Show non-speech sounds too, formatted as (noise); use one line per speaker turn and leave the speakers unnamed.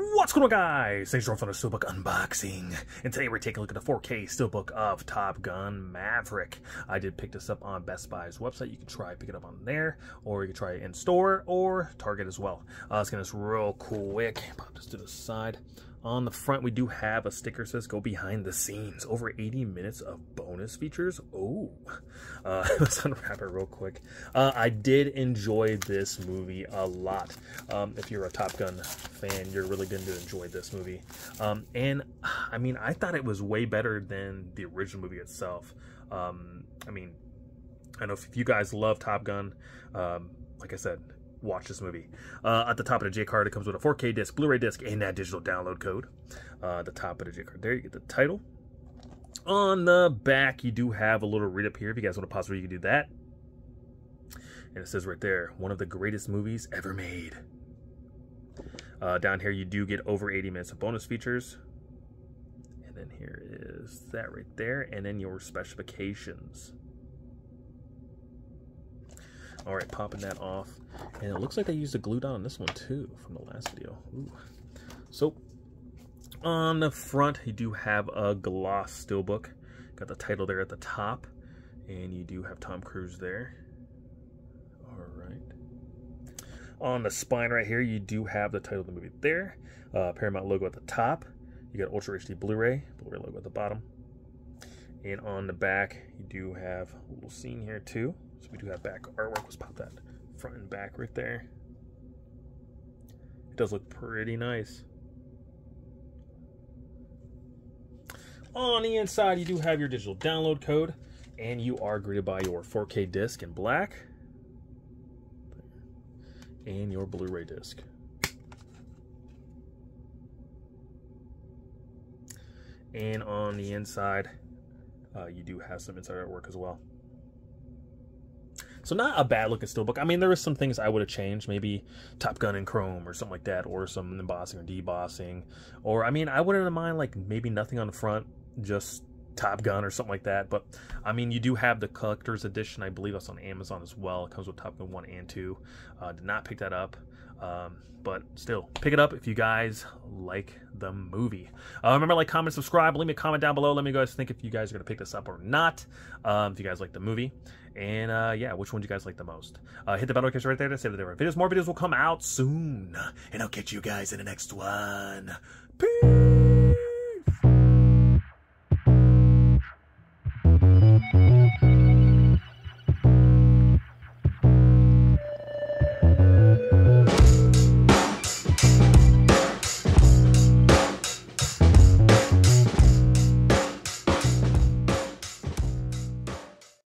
What's going on guys? Thanks for on the Steelbook unboxing. And today we're taking a look at the 4K Steelbook of Top Gun Maverick. I did pick this up on Best Buy's website. You can try pick it up on there, or you can try it in store, or Target as well. Uh, let's get this real quick. Pop this to the side. On the front, we do have a sticker says go behind the scenes. Over 80 minutes of bonus features. Oh, uh, (laughs) let's unwrap it real quick. Uh, I did enjoy this movie a lot. Um, if you're a Top Gun fan, you're really going to enjoy this movie. Um, and I mean, I thought it was way better than the original movie itself. Um, I mean, I know if you guys love Top Gun, um, like I said, watch this movie. Uh, at the top of the J card, it comes with a 4K disc, Blu-ray disc, and that digital download code. Uh, the top of the J card, there you get the title. On the back, you do have a little read up here. If you guys want to pause you can do that. And it says right there, one of the greatest movies ever made. Uh, down here, you do get over 80 minutes of bonus features. And then here is that right there. And then your specifications. All right, popping that off. And it looks like they used a glue down on this one too from the last video. Ooh. So on the front, you do have a gloss steelbook. Got the title there at the top. And you do have Tom Cruise there. All right. On the spine right here, you do have the title of the movie there. Uh, Paramount logo at the top. You got Ultra HD Blu-ray, Blu-ray logo at the bottom. And on the back, you do have a little scene here too. So we do have back artwork. Let's pop that front and back right there. It does look pretty nice. On the inside, you do have your digital download code, and you are greeted by your 4K disc in black and your Blu-ray disc. And on the inside, uh, you do have some inside artwork as well. So not a bad looking steelbook. I mean, there was some things I would have changed, maybe Top Gun in chrome or something like that, or some embossing or debossing. Or I mean, I wouldn't mind like maybe nothing on the front, just Top Gun or something like that. But I mean, you do have the collector's edition. I believe that's on Amazon as well. It comes with Top Gun 1 and 2. Uh, did not pick that up. Um, but still, pick it up if you guys like the movie. Uh, remember, like, comment, subscribe. Leave me a comment down below. Let me guys think if you guys are going to pick this up or not. Um, if you guys like the movie. And uh, yeah, which one do you guys like the most? Uh, hit the bell notification right there to save the videos. More videos will come out soon. And I'll catch you guys in the next one. Peace.